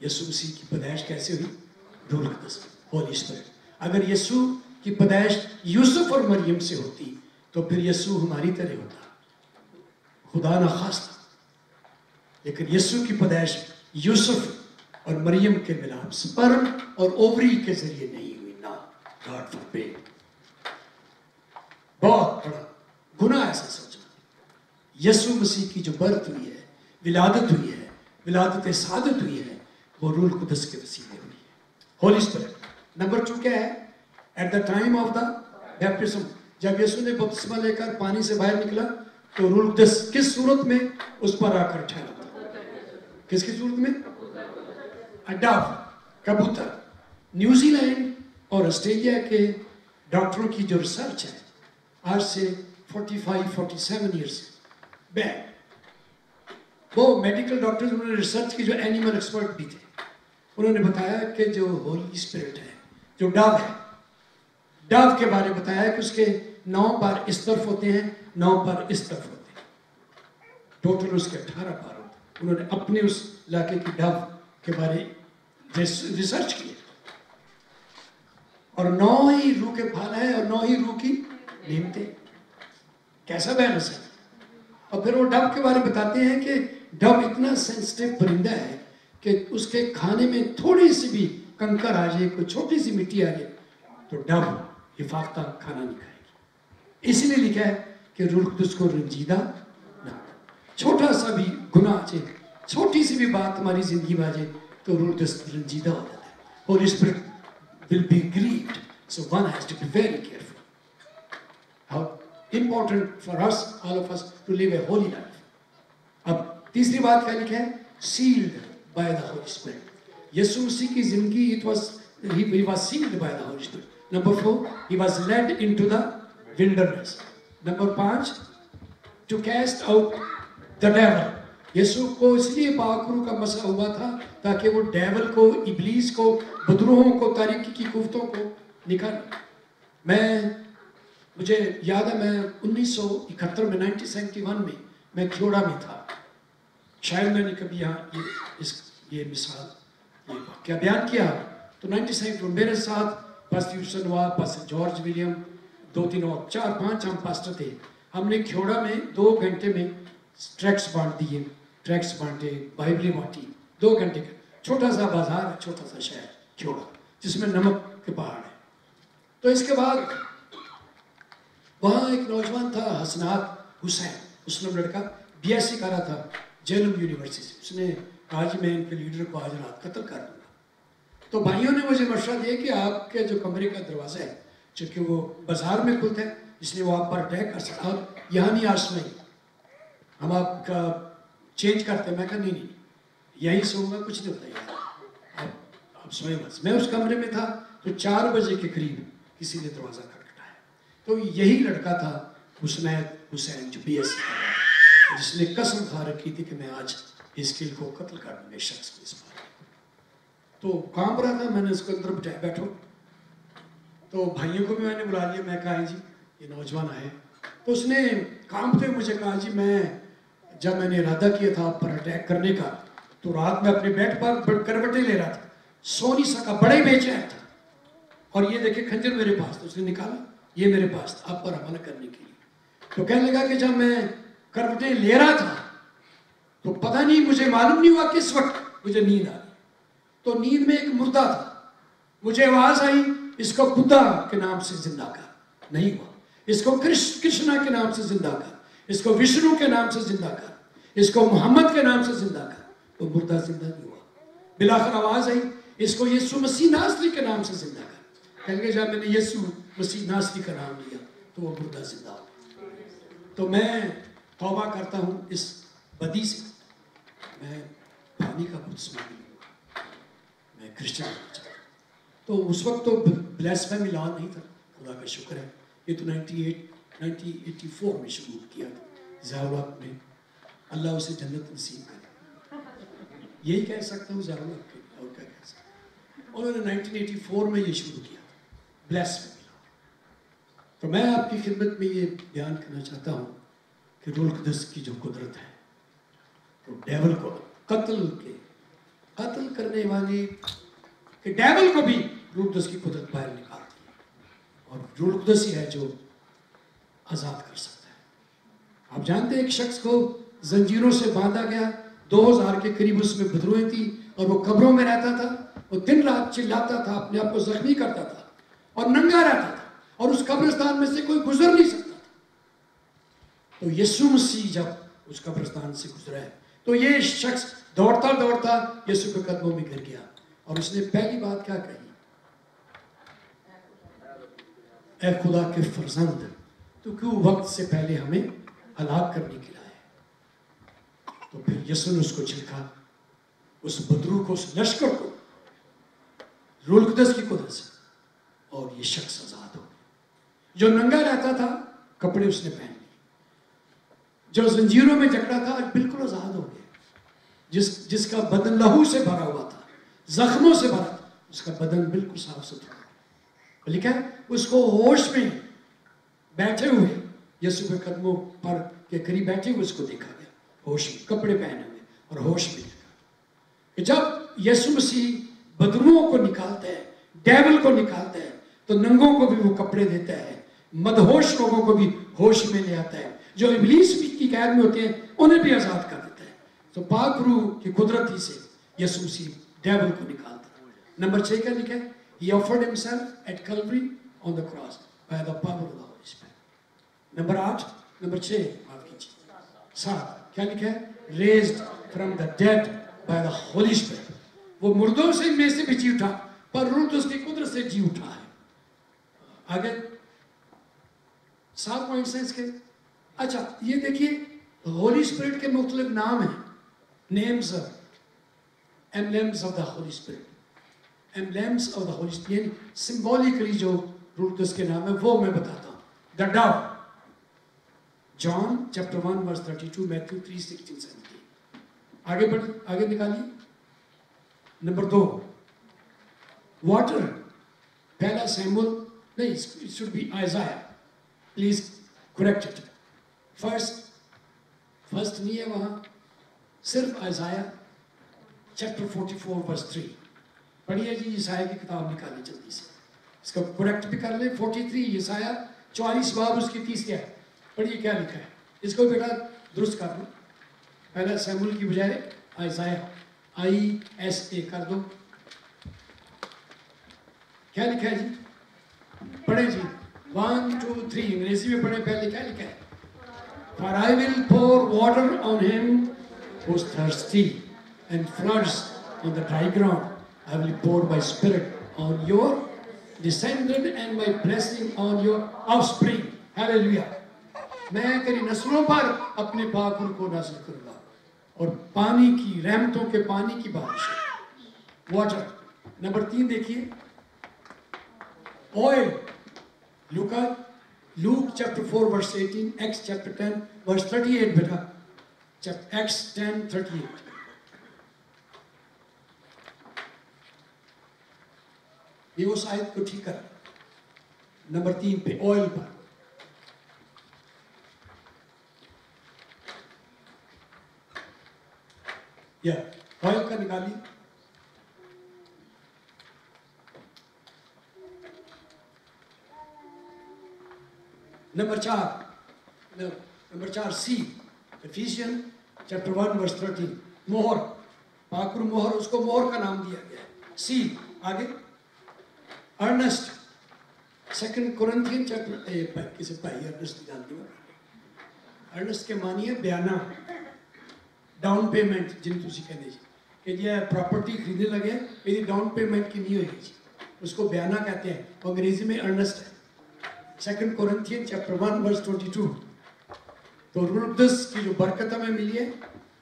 یسو مسیح کی پیدائش کیسے ہوئی؟ روح القدس ہولی اسپرٹ اگر یسو کی پیدائش یوسف اور مریم سے ہوتی، تو پھر یسو ہماری طرح ہوتا۔ خدا نہ خواستہ لیکن یسو کی پیدائش یوسف اور مریم کے ملاب سپرم اور اووری کے ذریعے نہیں ہوئی نا گاڈ فار پے بہت بڑا گناہ ایسا سوچنا۔ یسو مسیح کی جو برت ہوئی ہے، ولادت ہوئی ہے، ولادت سعادت ہوئی ہے وہ رول قدس کے وسیلے ہوئی ہے ہولی اسپرٹ نمبر ٹو کیا ہے؟ At the time of the baptism جب یسو نے بپتسمہ لے کر پانی سے باہر نکلا، تو رول قدس کس صورت میں اس پر آ کر ٹھہرا تھا؟ کس کی صورت میں؟ ڈاف کبوتر۔ نیوزی لینڈ اور آسٹریلیا کے ڈاکٹروں کی جو ریسرچ ہے، آج سے forty five forty seven years back وہ میڈیکل ڈاکٹرز انہوں نے ریسرچ کی جو اینیمل ایکسپرٹ بھی تھے۔ انہوں نے بتایا کہ جو ہولی اسپرٹ ہے، جو ڈب ہے ڈب کے بارے بتایا کہ اس کے نو پر اس طرف ہوتے ہیں، نو پر اس طرف ہوتے ہیں۔ ٹوٹل اس کے اٹھارہ پر ہوتے ہیں۔ انہوں نے اپنے اس علاقے کی ڈب کے بارے ریسرچ کیے اور نو ہی روح کے پھل ہے اور نو ہی روح کی نیمتے کیسا بیلنس ہے؟ اور پھر وہ ڈب کے بارے بتاتے ہیں کہ ڈب اتنا سینسٹیو پرندہ ہے کہ اس کے کھانے میں تھوڑی سی بھی کنکر آ جائے کوئی چھوٹی سی مٹی آ جائے تو ڈب حفاظتہ کھانا نہیں کھائے گی اس لیے لکھا ہے کہ روح قدس کو رنجیدہ نہ چھوٹا سا بھی گناہ آ جائے چھوٹی سی بھی بات ہماری زندگی میں آ جائے تو روح قدس رنجیدہ ہو جاتا ہے اور اس پر will be grieved. So one has to be very careful. How important for us, all of us, to live a holy life. اب تیسری بات کیا لکھا ہے sealed by the Holy Spirit. Yesu Masih کی زندگی it was he, he was sealed by the Holy Spirit. Number four, he was led into the wilderness. Number پانچ, to cast out the devil. یسو کو اس لیے پاکرو کا مسئلہ ہوا تھا تاکہ وہ ڈیول کو ابلیس کو بدروہوں کو تاریکی کی قوتوں کو نکال میں مجھے یاد ہے میں انیس سو اکہتر میں نائنٹی سیونٹی ون میں میں کھیوڑا میں تھا شاید میں نے کبھی یہاں یہ اس یہ مثال یہ واقعہ بیان کیا؟ تو نائنٹی سیونٹی ون میرے ساتھ پاس یوسن ہوا پاس جارج ولیم دو تین اور چار پانچ ہم پاسٹر تھے۔ ہم نے کھیوڑا میں دو گھنٹے میں ٹریکس بانٹ دیے، ٹریکس بانٹے، بائبلی بانٹی دو گھنٹے کا۔ چھوٹا سا بازار ہے چھوٹا سا شہر، کھیوڑا، جس میں نمک کے پہاڑ ہے تو اس کے بعد وہاں ایک نوجوان تھا، حسنات حسین۔ اس نے لڑکا بی ایس سی کرا تھا۔ جیلم یونیورسٹی سے، اس نے کہا جی میں ان کے لیڈر کو آج رات قتل کر دوں گا۔ تو بھائیوں نے مجھے مشورہ دیا کہ آپ کے جو کمرے کا دروازہ ہے، چونکہ وہ بازار میں کھلتا ہے، اس لیے وہ آپ پر اٹیک کر سکتا آپ یہاں نہیں آج نہیں۔ ہم آپ کا چینج کرتے ہیں۔ میں کہا نہیں نہیں یہیں سوؤں گا، کچھ نہیں ہوتا آپ آپ سوئیں بس میں اس کمرے میں تھا تو چار بجے کے قریب کسی نے دروازہ کھٹکھٹایا۔ تو یہی لڑکا تھا حسنید حسین، جو بی ایس سی۔ کر رہا جس نے قسم کھا رکھی تھی کہ میں آج اس کل کو قتل کر دوں گا اس شخص کو اس بارے تو کام رہا تھا، میں نے اس کو اندر بٹھایا بیٹھو۔ تو بھائیوں کو بھی میں نے بلا لیا، میں کہا جی یہ نوجوان آئے۔ تو اس نے کامتے مجھے کہا جی میں جب میں نے ارادہ کیا تھا آپ پر اٹیک کرنے کا، تو رات میں اپنے بیٹھ پر کروٹیں لے رہا تھا۔ سو نہیں سکا بڑے بے چین تھا۔ اور یہ دیکھیں کھنجر میرے پاس تھا، اس نے نکالا۔ یہ میرے پاس تھا آپ پر حملہ کرنے کے لیے۔ تو کہنے لگا کہ جب میں کروٹیں لے رہا تھا۔ تو پتہ نہیں، مجھے معلوم نہیں ہوا کس وقت مجھے نیند آ تو نیند میں ایک مردہ تھا۔ مجھے آواز آئی، اس کو بدھا کے نام سے زندہ کر۔ نہیں ہوا۔ اس کو کرشنا کے نام سے زندہ کر۔ اس کو وشنو کے نام سے زندہ کر۔ اس کو محمد کے نام سے زندہ کر۔ وہ مردہ زندہ نہیں ہوا۔ بلاخر آواز آئی، اس کو یسو مسیح ناصری کے نام سے زندہ کر۔ کہیں گے جب میں نے یسو مسیح ناصری کا نام لیا تو وہ مردہ زندہ ہو تو میں توبہ کرتا ہوں، اس بدی سے میں پانی کا قدس میں میں کرسچن ہونا چاہتا ہوں۔ تو اس وقت تو بلیس فیمی لا نہیں تھا۔ خدا کا شکر ہے۔ یہ تو ninety eight ninety eighty four میں شروع کیا تھا۔ ضیاء میں اللہ اسے جنت نصیب کرے۔ یہی کہہ سکتا ہوں ضیاء کے اور کیا کہہ سکتا ہوں۔ انہوں نے نائنٹین ایٹی فور میں یہ شروع کیا بلیس فیمی تو میں آپ کی خدمت میں یہ بیان کرنا چاہتا ہوں۔ کہ رول قدس کی جو قدرت ہے تو ڈیول کو قتل کے قتل کرنے والی کہ ڈیول کو بھی روح القدس کی قدرت باہر نکالتی ہے اور روح القدس ہی ہے جو آزاد کر سکتا ہے آپ جانتے ہیں ایک شخص کو زنجیروں سے باندھا گیا دو ہزار کے قریب اس میں بدروہیں تھی اور وہ قبروں میں رہتا تھا وہ دن رات چلاتا تھا، اپنے آپ کو زخمی کرتا تھا اور ننگا رہتا تھا اور اس قبرستان میں سے کوئی گزر نہیں سکتا۔ تو یسو مسیح جب اس قبرستان سے گزرا ہے، تو یہ شخص دوڑتا دوڑتا یسو کے قدموں میں گر گیا اور اس نے پہلی بات کیا کہی؟ اے خدا کے فرزند، تو کیوں وقت سے پہلے ہمیں ہلاک کرنے کے لائے تو پھر یسو نے اس کو چھلکا، اس بدرو کو، اس لشکر کو، رول قدس کی قدرت سے، اور یہ شخص آزاد ہو گیا۔ جو ننگا رہتا تھا، کپڑے اس نے پہن لیے جو زنجیروں میں جکڑا تھا، آج بالکل آزاد ہو گیا۔ جس جس کا بدن لہو سے بھرا ہوا تھا، زخموں سے بھرا تھا، اس کا بدن بالکل صاف ستھرا لکھا ہے اس کو ہوش میں بیٹھے ہوئے یسو کے قدموں پر کے قریب بیٹھے ہوئے اس کو دیکھا گیا۔ ہوش میں، کپڑے پہنے ہوئے اور ہوش میں دیکھا کہ جب یسو مسیح بدروؤں کو نکالتا ہے، ڈیول کو نکالتا ہے، تو ننگوں کو بھی وہ کپڑے دیتا ہے، مدہوش لوگوں کو بھی ہوش میں لے آتا ہے۔ جو ابلیس کی قید میں ہوتے ہیں، انہیں بھی آزاد کر دیتا ہے۔ تو پاک روح کی قدرت ہی سے یسو مسیح ڈیول کو نکالتا ہے۔ نمبر چھ کا لکھا ہے؟ He offered himself at Calvary on the cross by the power of the Holy Spirit. Number آٹھ، نمبر چھ، معاف کیجیے۔ سات، کیا لکھا ہے؟ Raised from the dead by the Holy Spirit وہ مردوں سے میں سے بھی جی اٹھا، پر روح تو اس کی قدرت سے جی اٹھا ہے۔ آگے سات پوائنٹس ہیں اس کے اچھا یہ دیکھیے ہولی اسپرٹ کے مختلف نام ہیں۔ Names emblems of the holy spirit emblems of the holy spirit یعنی سمبولیکلی جو روح کے نام ہے وہ میں بتاتا ہوں۔ The dove John chapter one verse thirty two Matthew three sixteen seventeen آگے بڑھ آگے نکالیے۔ نمبر دو واٹر پہلا سیمول نہیں، it should be Isaiah please correct it first first نہیں ہے وہاں صرف Isaiah chapter forty four verse three پڑھیے جی عیسائی کی کتاب نکالی جلدی سے۔ اس کا کریکٹ بھی کر لیں۔ فورٹی تھری عیسایا چوالیس باب اس کی تیس کیا ہے۔ پڑھیے کیا لکھا ہے۔ اس کو بیٹا درست کر دو۔ پہلا سیمول کی بجائے آئزایا آئی ایس اے کر دو۔ کیا لکھا ہے جی؟ پڑھیں جی۔ ون ٹو تھری انگریزی میں پڑھیں۔ پہلے کیا لکھا ہے؟ For I will pour water on him who's thirsty and floods on the dry ground. I will pour my spirit on your descendant and my blessing on your offspring. Hallelujah. میں تیری نسلوں پر اپنے پاکر کو نازل کروں گا اور پانی کی رحمتوں کے پانی کی بارش واٹر نمبر تین دیکھیے oil لوکا Luke chapter four verse eighteen, Acts chapter ten verse thirty eight بیٹا ایکس ٹین تھرٹی ایٹ۔ یہ اس آیت کو ٹھیک کر نمبر تین پہ آئل پر۔ یا آئل کا نکالی۔ نمبر چار نمبر چار see Ephesians chapter one verse thirteen مہر پاکر مہر اس کو مہر کا نام دیا گیا ہے سی آگے ارنسٹ سیکنڈ کورنتھین چیپٹر کسی بھائی ارنسٹ جانتی ہوں ارنسٹ کے معنی ہے بیانہ ڈاؤن پیمنٹ جن تھی کہتے جی کہ یہ پراپرٹی خریدنے لگے یہ ڈاؤن پیمنٹ کی نہیں ہوئی جی اس کو بیانہ کہتے ہیں وہ انگریزی میں ارنسٹ ہے second Corinthians chapter one verse twenty two تو رولدس کی جو برکت ہمیں ملی ہے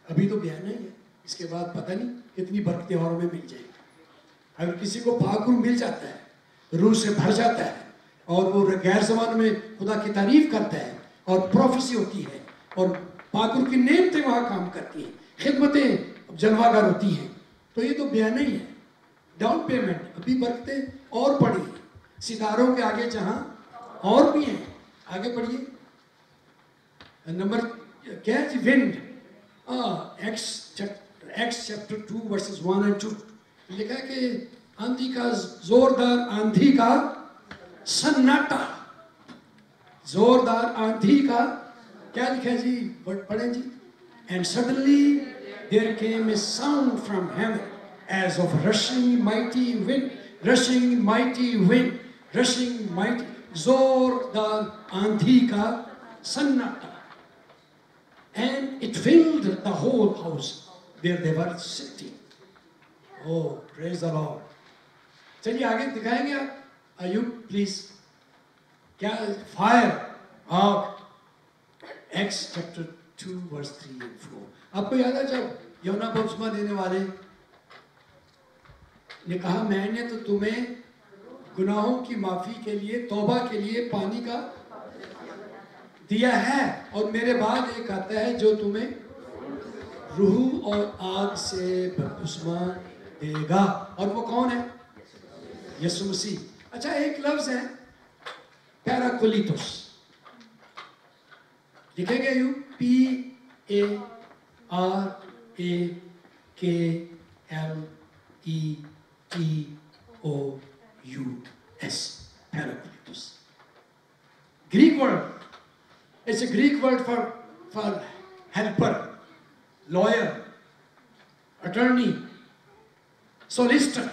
ابھی تو بیان نہیں ہے اس کے بعد پتہ نہیں کتنی برکتیں اور میں مل جائیں گی اگر کسی کو پاک مل جاتا ہے روح سے بھر جاتا ہے اور وہ غیر زبان میں خدا کی تعریف کرتا ہے اور پروفیسی ہوتی ہے اور پاکر کی نعمتیں وہاں کام کرتی ہیں خدمتیں جلوہ گر ہوتی ہیں تو یہ تو بیان نہیں ہے ڈاؤن پیمنٹ ابھی برکتیں اور پڑی ستاروں کے آگے جہاں اور بھی ہیں۔ آگے پڑھیے۔ Number catch wind. Acts Acts chapter two verses one and two. لکھا ہے کہ آندھی کا زوردار آندھی کا سناٹا۔ زوردار آندھی کا کیا لکھا جی؟ پڑھیں جی۔ And suddenly there came a sound from heaven as of rushing mighty one rushing mighty one rushing mighty زوردار آندھی کا سناٹا and it filled the whole house where they were sitting. Oh, praise the Lord. چلیے آگے دکھائیں گے آپ؟ Ayub please کیا fire آگ. Acts chapter two verse three and four آپ کو یاد ہے جب یونا بپسما دینے والے نے کہا میں نے تو تمہیں گناہوں کی معافی کے لیے، توبہ کے لیے پانی کا دیا ہے۔ اور میرے بعد ایک آتا ہے جو تمہیں روح اور آگ سے بپسمہ دے گا۔ اور وہ کون ہے؟ یسو مسیح۔ اچھا ایک لفظ ہے، پیراکولیتوس۔ لکھیں گے یوں پی A R A K M E T O گریلڈ it's a گری world for for helper lower attorney solicitor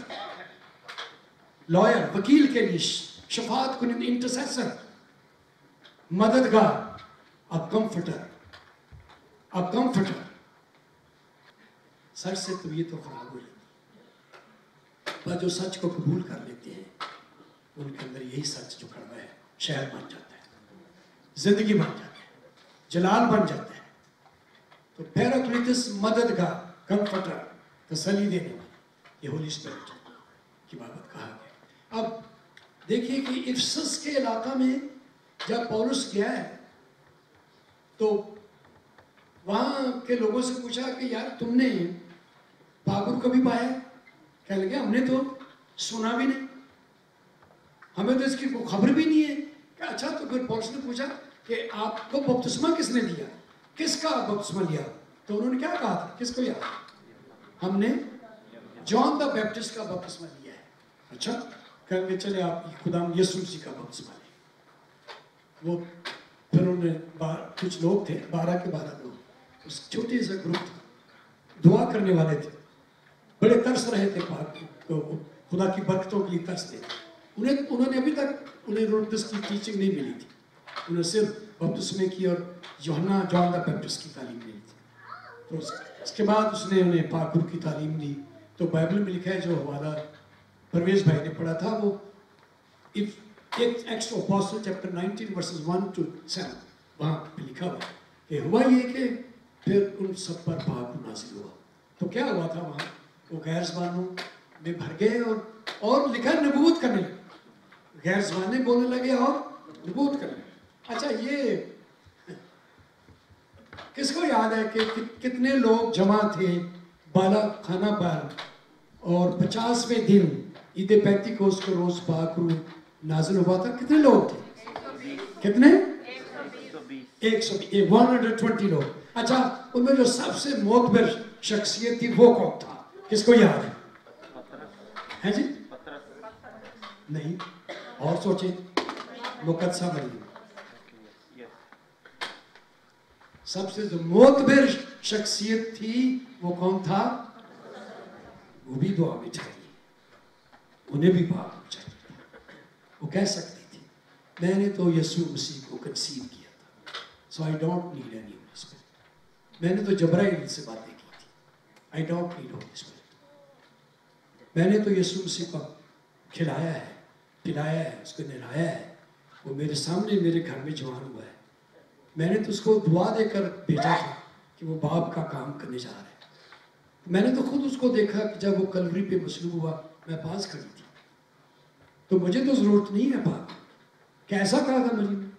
lawyer وکیل کے لیے شفات کو انٹرسر مددگار اب کمفرٹر اب کمفرٹر سر سے تو یہ تو خراب ہو جاتی با جو سچ کو قبول کر لیتے ہیں، ان کے اندر یہی سچ جو کڑوا ہے، شہر بن جاتا ہے، زندگی بن جاتا ہے، جلال بن جاتا ہے۔ تو پیراکلیٹس مدد کا کمفرٹر تسلی دینے والا، یہ ہولی اسپرٹ کی بابت کہا گیا۔ اب دیکھیے کہ افسس کے علاقہ میں جب پولس گیا ہے، تو وہاں کے لوگوں سے پوچھا کہ یار تم نے بابر کبھی پایا؟ کہنے لگے، ہم نے تو سنا بھی نہیں۔ ہمیں تو اس کی کوئی خبر بھی نہیں ہے کہ اچھا تو پھر پولس نے پوچھا کہ آپ کو بپتسمہ کس نے دیا کس کا بپتسمہ لیا؟ تو انہوں نے کیا کہا تھا؟ کس کو یاد ہم نے جان دا بیپٹس کا بپتسمہ لیا ہے۔ اچھا کہ چلے آپ خدا یسو کا بپتسمہ لیا وہ پھر انہوں نے کچھ لوگ تھے، بارہ کے بارہ لوگ۔ اس چھوٹے سا گروپ تھا۔ دعا کرنے والے تھے۔ بڑے ترس رہے تھے پاک لوگوں خدا کی برکتوں کے لیے ترس تھے۔ انہیں انہوں نے ابھی تک انہیں روڈس کی ٹیچنگ نہیں ملی تھی۔ انہیں صرف بپتسمے کی اور یوہنا جان دا بیپٹس کی تعلیم ملی تھی۔ تو اس کے بعد اس نے انہیں پاک روح کی تعلیم دی۔ تو بائبل میں لکھا ہے جو ہمارا پرویز بھائی نے پڑھا تھا، وہ of Acts apostle chapter nineteen verses 1 to 7 وہاں پہ لکھا ہوا کہ ہوا یہ کہ پھر ان سب پر پاک نازل ہوا۔ تو کیا ہوا تھا وہاں؟ وہ غیر زبانوں میں بھر گئے اور اور لکھا نبوت کرنے لگے غیر زبانیں بولنے لگے اور نبوت کرنے لگے اچھا یہ کس کو یاد ہے کہ کتنے لوگ جمع تھے بالا خانہ پر اور پچاسویں دن عید پیتی کو اس کو روز باخرو نازل ہوا تھا کتنے لوگ تھے کتنے ایک سو ون ہنڈریڈ ٹوینٹی لوگ اچھا ان میں جو سب سے موتبر شخصیت تھی وہ کون تھا کس کو یاد ہے؟ ہے جی؟ نہیں۔ اور سوچیں۔ مقدسہ بنی سب سے جو موتبر شخصیت تھی وہ کون تھا؟ وہ بھی دعا میں چاہیے۔ انہیں بھی دعا میں چاہیے۔ وہ کہہ سکتی تھی، میں نے تو یسوع مسیح کو کنسیو کیا تھا۔ So I don't need any میں نے تو جبرائیل سے باتیں کی تھی۔ I don't need Holy Spirit میں نے تو یسو مسیح کو کھلایا ہے، پلایا ہے، اس کو نہلایا ہے۔ وہ میرے سامنے میرے گھر میں جوان ہوا ہے۔ میں نے تو اس کو دعا دے کر بھیجا تھا کہ وہ باپ کا کام کرنے جا رہا ہے۔ میں نے تو خود اس کو دیکھا کہ جب وہ کلوری پہ مصروف ہوا، میں پاس کھڑی تھی۔ تو مجھے تو ضرورت نہیں ہے باپ کیسا کہا تھا مریم؟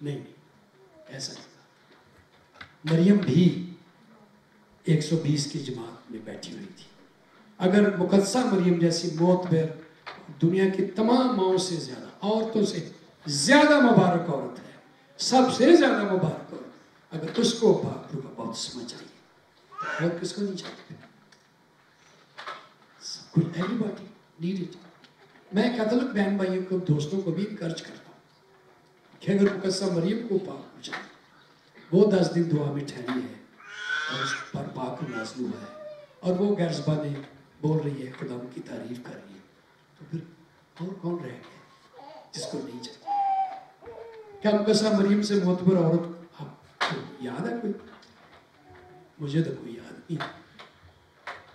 نہیں ایسا نہیں مریم بھی ایک سو بیس کی جماعت میں بیٹھی ہوئی تھی۔ اگر مقدسہ مریم جیسی موت بیر دنیا کی تمام ماؤں سے زیادہ عورتوں سے زیادہ مبارک عورت ہے، سب سے زیادہ مبارک عورت، اگر اس کو باپ کا بہت سمجھ چاہیے اور کس کو نہیں چاہتے سب کچھ ایوری باڈی نیڈ اٹ میں کیتھولک بہن بھائیوں کو، دوستوں کو بھی انکرج کرتا ہوں کہ اگر مقدسہ مریم کو پاک ہو جائے وہ دس دن دعا میں ٹھہری ہے اور اس پر پاک نازل ہوا ہے اور وہ غیر نے بول رہی ہے، خدا کی تعریف کر رہی ہے۔ تو پھر اور کون رہ گیا؟ جس کو نہیں چاہتا کیا کیسا مریم سے معتبر عورت آپ کو یاد ہے کوئی؟ مجھے تو کوئی یاد نہیں۔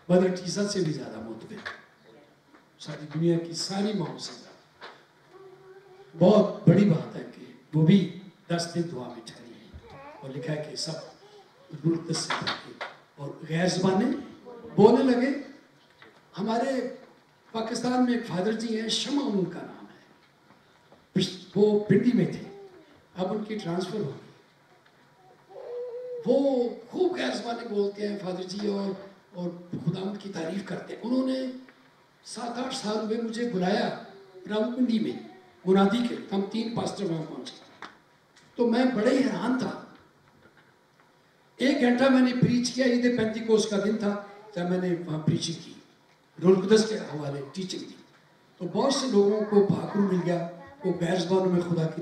بدر عیسیٰ سے بھی زیادہ معتبر ساری دنیا کی ساری ماؤں سے زیادہ۔ بہت بڑی بات ہے کہ وہ بھی دس دن دعا میں ٹھہری ہے اور لکھا ہے کہ سب ملک سے اور غیر زبانیں بولنے لگے۔ ہمارے پاکستان میں ایک فادر جی ہیں، شمع ان کا نام ہے۔ وہ پنڈی میں تھے۔ اب ان کی ٹرانسفر ہو گئی۔ وہ خوب غیر زبانی بولتے ہیں فادر جی اور اور خدا کی تعریف کرتے ہیں۔ انہوں نے سات آٹھ سال میں مجھے بلایا رام پنڈی میں، منادی کے ہم تین پاسٹر وہاں پہنچے۔ تو میں بڑے ہی حیران تھا۔ ایک گھنٹہ میں نے پریچ کیا، عید پینتی کوس کا دن تھا۔ جب میں نے وہاں پریچنگ کی۔ رولقدس کے حوالے ٹیچنگ دی۔ تو بہت سے لوگوں کو بھاکرو مل گیا، وہ غیر زبانوں میں خدا کی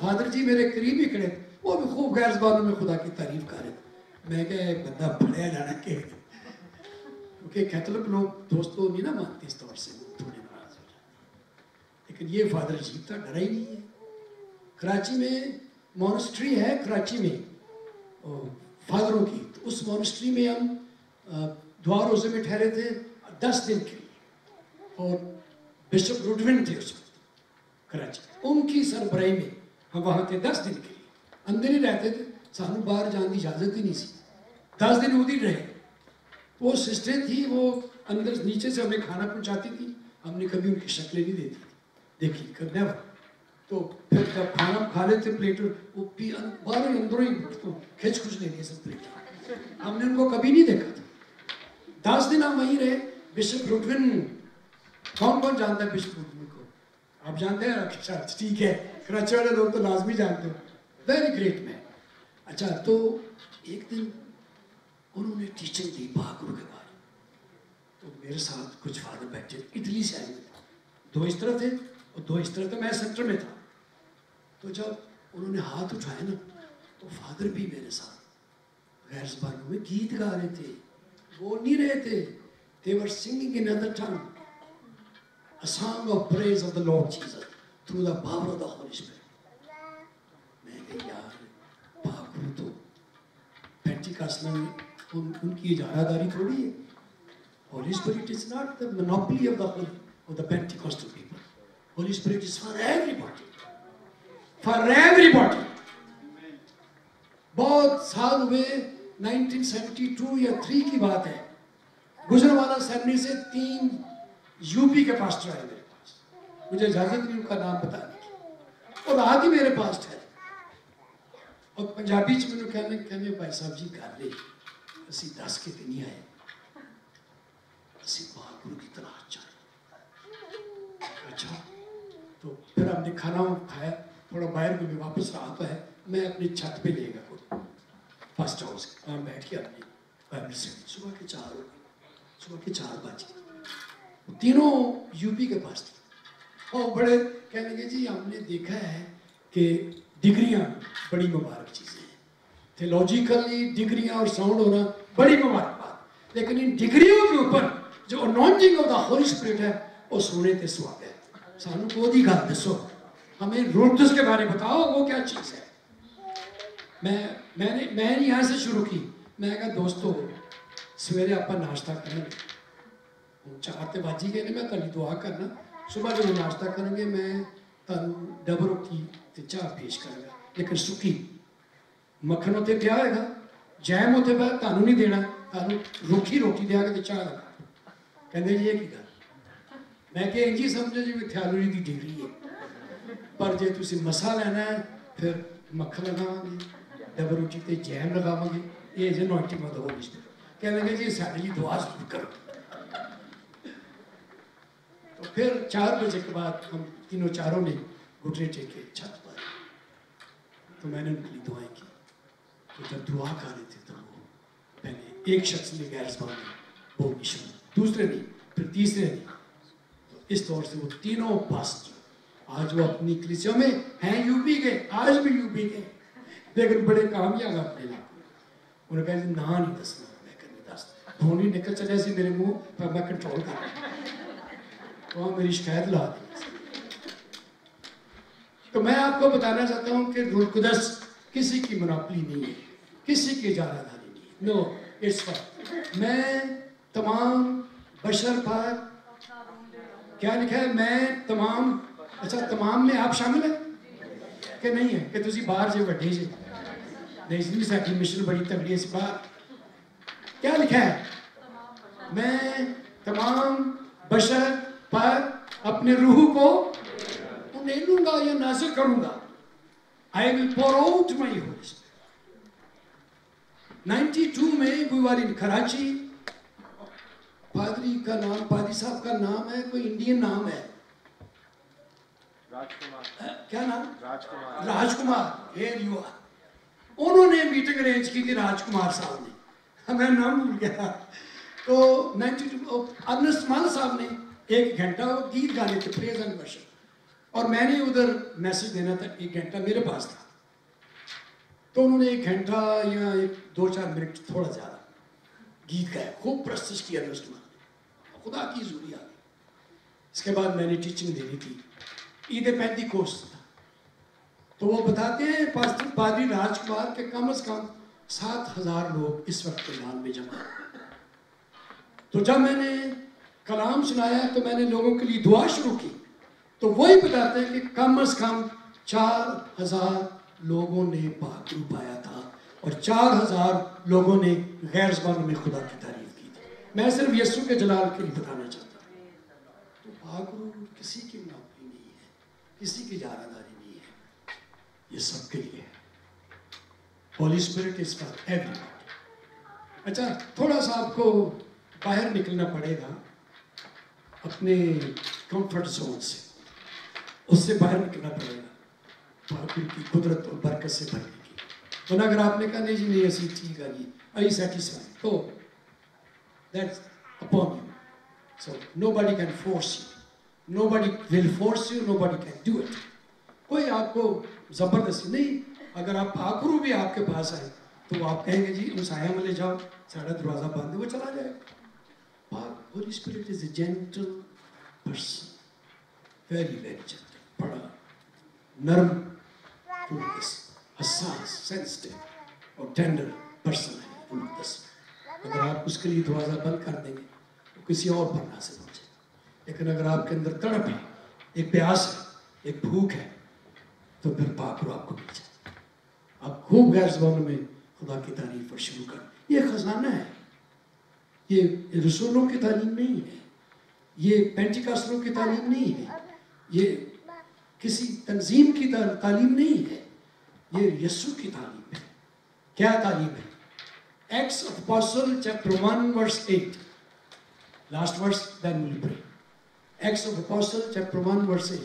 فادر جی میرے قریب ہی کھڑے، وہ بھی خوب غیر زبانوں میں خدا کی تعریف کر رہے میں میں کہ بندہ بڑھیا جانا کہ کیونکہ کیتھولک لوگ دوستوں نہیں نہ مانتے اس طور سے تھوڑے ناراض ہو جائے لیکن یہ فادر جی تو ڈرا ہی نہیں ہے۔ کراچی میں مونسٹری ہے کراچی میں فادروں کی۔ تو اس مونسٹری میں ہم دعا روزے میں ٹھہرے تھے۔ دس دن کے لیے۔ اور بشپ روڈوین تھے اس وقت، کراچی۔ ان کی سربراہی میں ہم وہاں تھے دس دن کے لیے۔ اندر ہی رہتے تھے، سانو باہر جان کی اجازت ہی نہیں سی۔ دس دن وہ دن رہے۔ وہ سسٹر تھی، وہ اندر نیچے سے ہمیں کھانا پہنچاتی تھی۔ ہم نے کبھی ان کی شکلیں نہیں دیتی۔ دیکھی کب نیور تو پھر جب کھانا کھا لیتے پلیٹ وہ پی باہر اندروں ہی کھچ کھچ لے لیے سب پلیٹ ہم نے ان کو کبھی نہیں دیکھا تھا۔ دس دن ہم وہیں رہے۔ بشپ رٹون کون کون جانتا ہے بشپ رٹون کو؟ آپ جانتے ہیں؟ اچھا ٹھیک ہے۔ کراچی والے لوگ تو لازمی جانتے ہو ویری گریٹ مین اچھا تو ایک دن انہوں نے ٹیچنگ دی بہادر کے بارے۔ تو میرے ساتھ کچھ فادر بیٹھے، اٹلی سے آئے۔ تھے دو اس طرح تھے اور دو اس طرح تھے میں سینٹر میں تھا۔ تو جب انہوں نے ہاتھ اٹھائے نا، تو فادر بھی میرے ساتھ غیر زبان میں گیت گا رہے تھے۔ بول نہیں رہے تھے۔ they were singing in another tongue a song of praise of the Lord Jesus through the power of the Holy Spirit. I said, the Holy Spirit is not the monopoly of the, of the Pentecostal people. Holy Spirit is for everybody. For everybody. Both Salve 1972 or 3 ki baat hai. گزر والا سرنی سے تین U P کے پاس ہے میرے پاس۔ مجھے اجازت نہیں ان کا نام بتانے کی اور آج ہی میرے پاس ہے اور پنجابی چ میں کہنے کہنے بھائی صاحب جی کر لے۔ اسی دس کے دن ہی آئے۔ اسی بہادر کی طرح چاہے اچھا۔ تو پھر ہم نے کھانا کھایا۔ تھوڑا باہر کو بھی واپس رہا تو ہے۔ میں اپنی چھت پہ لے گا خود فسٹ ہاؤس وہاں بیٹھ کے اپنی فیملی سے صبح کے چار ہو گئی صبح کے چار بجے تینوں یو پی کے پاس تھے۔ اور بڑے کہنے لگے جی ہم نے دیکھا ہے کہ ڈگریاں بڑی مبارک چیزیں ہیں۔ تھیلوجیکلی ڈگریاں اور ساؤنڈ ہونا بڑی مبارک بات۔ لیکن ان ڈگریوں کے اوپر جو announcing of the holy spirit ہے، وہ سونے تے سوا گئے سانو کو دی گل دسو۔ ہمیں روٹس کے بارے بتاؤ، وہ کیا چیز ہے؟ میں میں نے میں نے یہاں سے شروع کی۔ میں کہا، دوستو سولہ آپ ناشتہ کریں گے چار تو بج ہی گئے میں کل دعا کرنا صبح جی ناشتہ کروں گے میں تعلیم ڈبل روٹی چاہ پیش کروں گا لیکن مکھن اتنے دیا ہوگا جیم اتنے نہیں دینا روکی روٹی دیا گا تو چاہیے کہ میں کہمجھ جی میں تھیالوجی کی ڈیری ہے پر جی تم مسا لینا ہے پھر مکھن لگاؤں گے ڈبل روٹی تو جیم لگاؤں گی یہ کہنے لگے جی سارے لیے دعا ضرور کرو تو پھر چار بجے کے بعد ہم تینوں چاروں نے گھٹنے ٹیکے چھت پر۔ تو میں نے ان کے لیے دعائیں کی۔ تو جب دعا کر رہے تھے تو وہ پہلے ایک شخص نے غیر زبان میں وہ مشن دوسرے نہیں پھر تیسرے نہیں تو اس طور سے وہ تینوں پاسٹر آج وہ اپنی کلیسیوں میں ہیں، یو پی گئے آج بھی یو پی گئے لیکن بڑے کامیاب اپنے علاقے انہوں نے کہا جی، نہ نہیں دسنا۔ دھونی نکل چلے سی میرے منہ پر میں کنٹرول کر رہا وہاں میری شکایت لا دی تو میں آپ کو بتانا چاہتا ہوں کہ روح القدس کسی کی مناپلی نہیں ہے کسی کی اجارہ داری نہیں ہے نو اس وقت میں تمام بشر پر کیا لکھا ہے میں تمام اچھا تمام میں آپ شامل ہیں کہ نہیں ہے کہ تسی باہر سے وڈے سے نہیں جی ساڈی مشن بڑی تگڑی اس بار کیا لکھا ہے؟ میں تمام بشر پر اپنے روح کو انہیں لوں گا یا نازل کروں گا۔ I will pour out my Holy Spirit. 92 میں in Karachi پادری کا نام پادری صاحب کا نام ہے کوئی انڈین نام ہے۔ کیا نام؟ راج کمار یو آر انہوں نے میٹنگ ارینج کی تھی راج کمار صاحب نے۔ ہمیں نام بھول گیا۔ تو نائنٹی ٹو ارنسٹ مال صاحب نے ایک گھنٹہ گیت گانے تھے پریز اینڈ ورشپ اور میں نے ادھر میسج دینا تھا، ایک گھنٹہ میرے پاس تھا۔ تو انہوں نے ایک گھنٹہ یا ایک دو چار منٹ تھوڑا زیادہ گیت گایا۔ خوب پرستش کیا ارنسٹ مال نے خدا کی زوری آ گئی اس کے بعد میں نے ٹیچنگ دینی تھی۔ عید پینتی کوس تھا تو وہ بتاتے ہیں پادری راج کمار کے کم از کم سات ہزار لوگ اس وقت ایران میں جمع تو جب میں نے کلام سنایا تو میں نے لوگوں کے لیے دعا شروع کی، تو وہی بتاتے ہیں کہ کم از کم چار ہزار لوگوں نے پاک رو پایا تھا اور چار ہزار لوگوں نے غیر زبان میں خدا کی تعریف کی تھی۔ میں صرف یسوع کے جلال کے لیے بتانا چاہتا ہوں۔ تو پاک رو کسی کی نوکری نہیں ہے، کسی کی جارہ داری نہیں ہے، یہ سب کے لیے ہے۔ Holy Spirit is for every اچھا تھوڑا سا آپ کو باہر نکلنا پڑے گا اپنے کمفرٹ زون سے۔ اس سے باہر نکلنا پڑے گا۔ پاکر کی قدرت اور برکت سے بھرنے کی۔ ورنہ اگر آپ نے کہا، نہیں جی نہیں، ایسی ٹھیک ہے جی۔ آئی سیٹسفائی تو that's upon you so nobody can force you nobody will force you nobody can do it کوئی آپ کو زبردستی نہیں اگر آپ پاکرو بھی آپ کے پاس آئے تو آپ کہیں گے جی اس آیا میں لے جاؤ، ساڑھا دروازہ بند وہ چلا جائے پاک Holy Spirit is a gentle person very very gentle بڑا، نرم حساس سینسٹیو اور ٹینڈر پرسن ہے المقدس اگر آپ اس کے لیے دروازہ بند کر دیں گے تو کسی اور پر نازل ہو جائے لیکن اگر آپ کے اندر تڑپ ہے، ایک پیاس ہے، ایک بھوک ہے، تو پھر پاک رو آپ کو مل جائے۔ آپ خوب غیر زبان میں خدا کی تعریف پر شروع کر۔ یہ خزانہ ہے۔ یہ رسولوں کی تعلیم نہیں ہے۔ یہ پینٹیکاسٹروں کی تعلیم نہیں ہے۔ یہ کسی تنظیم کی تعلیم نہیں ہے۔ یہ یسو کی تعلیم ہے۔ کیا تعلیم ہے؟ Acts of apostle chapter 1 verse 8 last verse then will pray Acts of apostle chapter 1 verse 8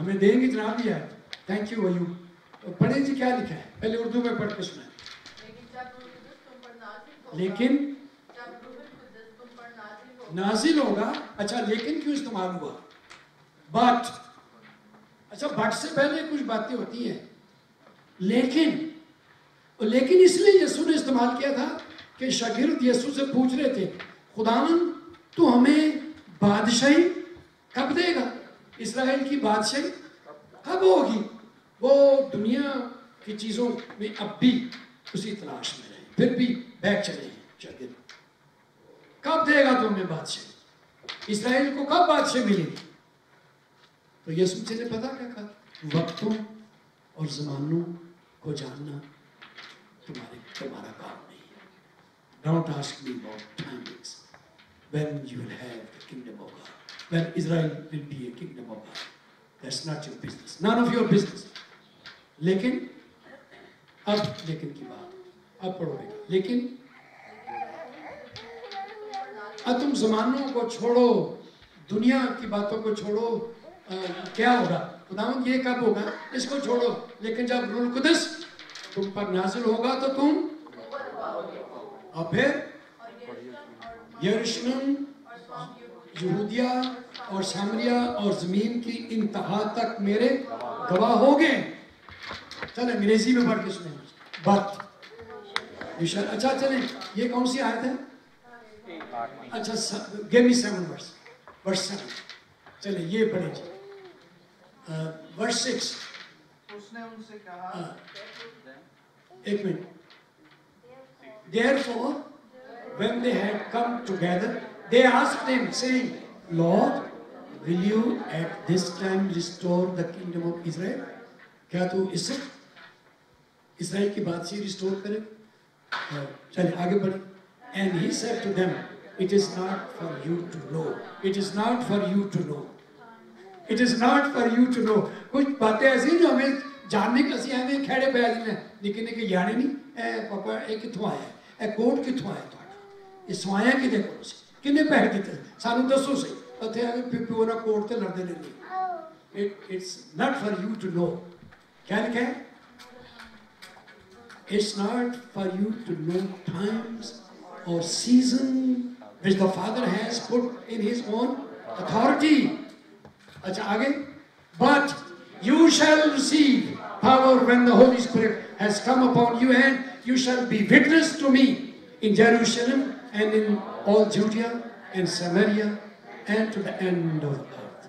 ہمیں دیں گے جناب دیا ہے تھینک یو ایوب پڑھیں جی کیا لکھا ہے پہلے اردو میں پڑھ کے سنائیں۔ لیکن نازل ہوگا۔ اچھا لیکن کیوں استعمال ہوا؟ بٹ۔ اچھا بٹ سے پہلے کچھ باتیں ہوتی ہیں۔ لیکن لیکن اس لیے یسو نے استعمال کیا تھا کہ شاگرد یسو سے پوچھ رہے تھے خداون تو ہمیں بادشاہی کب دے گا؟ اسرائیل کی بادشاہی کب ہوگی؟ وہ دنیا کی چیزوں میں اب بھی اسی تلاش میں رہے، پھر بھی بیک چلے ہیں شاگرد کب دے گا تمہیں بادشاہ؟ اسرائیل کو کب بادشاہ ملے؟ گی تو یسوع سے نے پتا کیا کہا؟ وقتوں اور زمانوں کو جاننا تمہارے، تمہارا کام نہیں ہے۔ Don't ask me about timings when you will have the kingdom of God. When Israel will be a kingdom of God. That's not your business. None of your business. لیکن اب لیکن کی بات، اب پڑھو بیٹا، لیکن اب تم زمانوں کو چھوڑو، دنیا کی باتوں کو چھوڑو کیا ہوگا؟ خداوند یہ کب ہوگا؟ اس کو چھوڑو، لیکن جب روح القدس تم پر نازل ہوگا تو تم اور پھر یروشلم، یہودیہ اور سامریہ اور زمین کی انتہا تک میرے گواہ ہو گئے چلیں انگریزی میں پڑھ کے سنیں بٹ اچھا چلیں یہ کون سی آیت ہے اچھا give me seven verse verse seven چلیں یہ پڑھیں جی ورس سکس اس نے ان سے کہا ایک minute Therefore, when they had come together, they asked him, saying, Lord, will you at this time restore the kingdom of Israel? کیا تو اس اسرائیل کی بادشاہی ریسٹور کرے چلے آگے بڑھیں۔ And he said to them it is not for you to know. It is not for you to know. It is not for you to know. کچھ باتیں ایسی جو ہمیں جاننے کا سی ہمیں کھڑے پہ آدمی ہیں نکے نکے جانے نہیں، اے پاپا، اے کتوں آیا اے کوٹ کتوں آیا تھوڑا؟ یہ سوایا کدے کولو سی؟ کنے پیسے دیتے سانو دسو سی اتھے آگے پی پیو نہ کوٹ تے لڑتے رہنے it's not for you to know. کیا لکھا ہے؟ It's not for you to know times or season which the Father has put in His own authority. But you shall receive power when the Holy Spirit has come upon you and you shall be witness to me in Jerusalem and in all Judea and Samaria and to the end of the earth.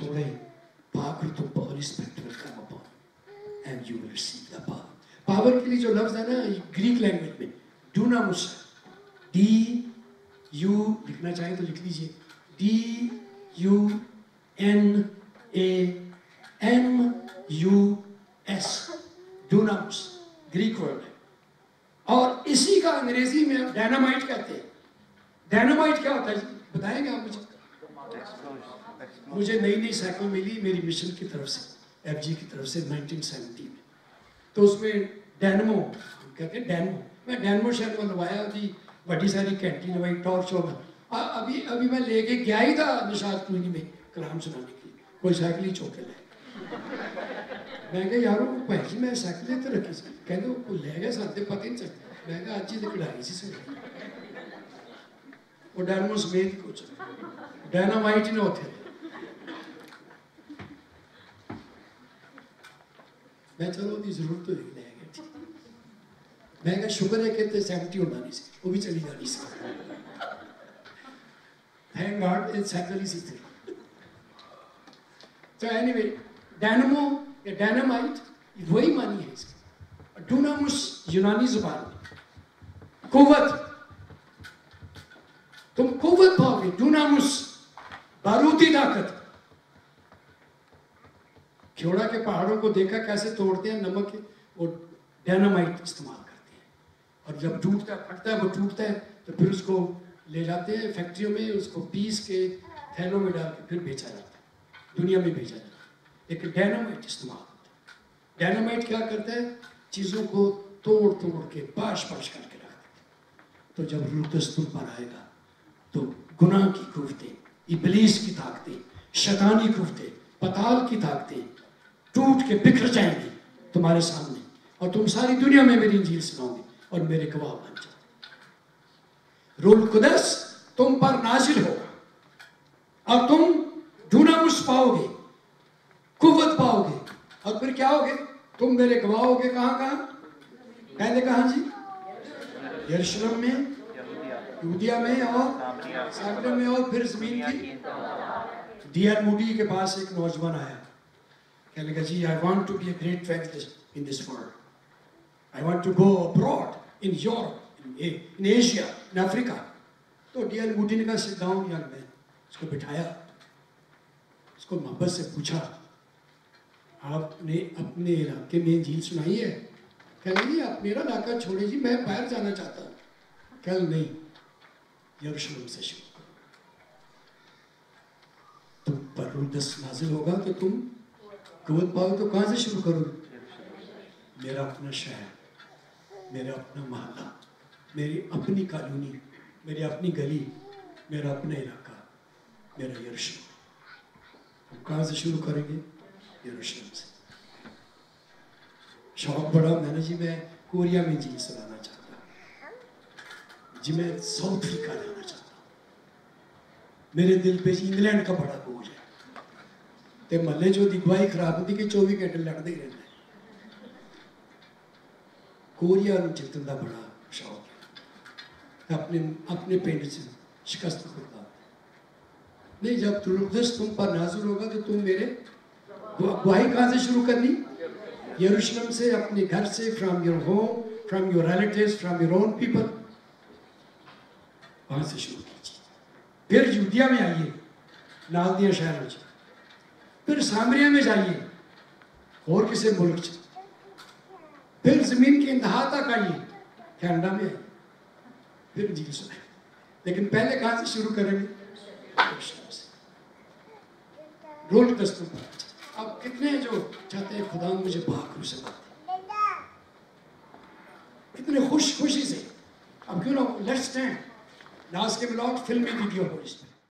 کے بارے چھوڑیں power تو power expect will come upon and you will receive the power power کے لیے جو لفظ ہے نا گریک لینگویج میں ڈوناموس ڈی یو لکھنا چاہیں تو لکھ لیجیے D U N A M U S dunamis Greek word ہے اور اسی کا انگریزی میں ڈائنامائٹ کہتے ہیں. ڈائنامائٹ کیا ہوتا ہے جی؟ بتائیں گے آپ مجھے؟ مجھے نئی نئی سائیکل ملی میری مشن کی طرف سے، ایف جی کی طرف سے نائنٹین سیونٹی میں۔ تو اس میں ڈینمو کہتے ہیں ڈینمو۔ میں ڈینمو شہر میں لوایا جی بڑی ساری کینٹی لوائی ٹارچ ہو ابھی ابھی میں لے کے گیا ہی تھا نشاد کلونی میں کلام سنانے کی کوئی سائیکل ہی چوکے لائے میں کہا، یار یارو پہلی جی، میں سائیکل لیتے رکھی سی کہتے وہ لے گئے ساتھ، پتہ نہیں چلتا۔ میں کہا، آج ہی کڑائی سی سے وہ ڈینمو سمیت کچھ ڈینامائٹ ہی نہ ہوتے میں چلو دی ضرورت تو نہیں لے گیا میں کہا شکر ہے کہ تے سیونٹی ہونا نہیں سی وہ بھی چلی جانی سی تھینک گاڈ ان سیونٹی ہی سی تھی تو اینی وے ڈینمو یا ڈینامائٹ وہی مانی ہے اس کی ڈونامس یونانی زبان میں قوت تم قوت پاؤ گے ڈونامس بارودی طاقت کھیوڑا کے پہاڑوں کو دیکھا کیسے توڑتے ہیں، نمک کے، وہ ڈینامائٹ استعمال کرتے ہیں۔ اور جب ٹوٹتا ہے پھٹتا ہے، وہ ٹوٹتا ہے، تو پھر اس کو لے جاتے ہیں فیکٹریوں میں، اس کو پیس کے تھیلوں میں ڈال کے پھر بیچا جاتا ہے۔ دنیا میں بھیجا جاتا ہے۔ لیکن ڈینامائٹ استعمال ہوتا ہے۔ ڈینامائٹ کیا کرتا ہے؟ چیزوں کو توڑ توڑ کے پاش پاش کر کے رکھ دیتا ہے۔ تو جب روح پر آئے گا، تو گناہ کی قوتیں ابلیس کی طاقتیں، شیطانی قوتیں پتال کی طاقتیں ٹوٹ کے بکھر جائیں گی تمہارے سامنے اور تم ساری دنیا میں میری انجیل سناؤ گے اور میرے گواہ بن جاؤ رول قدس، تم پر نازل ہوگا۔ اور تم ڈونامس پاؤ گے، قوت پاؤ گے۔ اور پھر کیا ہوگے؟ تم میرے گواہ ہوگے کہاں کہاں؟ پہلے کہاں جی؟ یرشلم میں یہودیا میں اور سامریا میں اور پھر زمین کی۔ ڈی ایل موڈی کے پاس ایک نوجوان آیا۔ کہنے لگا جی I want to be a great فیکٹسٹ in this world I want to go abroad in Europe in Asia in Africa تو ڈی ایل موڈی نے کہا سٹ ڈاؤن ینگ مین اس کو بٹھایا. اس کو محبت سے پوچھا، آپ نے اپنے علاقے میں جھیل سنائی ہے? کہنے جی آپ میرا علاقہ چھوڑے جی میں باہر جانا چاہتا ہوں. کل نہیں یروشلم سے شروع کرو. تم پر رودس نازل ہوگا تو تم قوت پاؤ تو کہاں سے شروع کرو میرا اپنا شہر، میرا اپنا محلہ، میری اپنی کالونی، میری اپنی گلی، میرا اپنا علاقہ، میرا یرشلم ہم کہاں سے شروع کریں گے؟ یروشلم سے۔ شوق بڑا میں نے جی میں کوریا میں جی سلانا چاہتا ہوں۔ جی میں ساؤتھ افریقہ جانا چاہتا ہوں۔ میرے دل پہ جی انگلینڈ کا بڑا بوجھ ہے۔ تے محلے جو دی گواہی خراب ہوتی کہ چوبی گھنٹے لڑتے ہی رہتے کوریا نو جتن دا بڑا شوق اپنے اپنے پنڈ سے شکست خوردا نہیں، جب تلقدس تم پر نازل ہوگا تو تم میرے گواہی کہاں سے شروع کرنی؟ یروشلم سے، اپنے گھر سے from your home from your relatives from your own people وہاں سے شروع کیجیے۔ پھر یودیا میں آئیے لال دیا شہر پھر سامریا میں جائیے۔ اور کسی ملک سے پھر زمین کے انتہا تک آئیے۔ کینیڈا میں آئیے۔ پھر جی سنائیں لیکن پہلے کہاں سے شروع کریں گے؟ رول دستوں پر اب کتنے جو چاہتے ہیں خدا مجھے پاک سے بات کتنے خوش خوشی سے۔ اب کیوں نہ لیٹ سٹینڈ لاس کے بلاگ فلمی ویڈیو ہو اس میں۔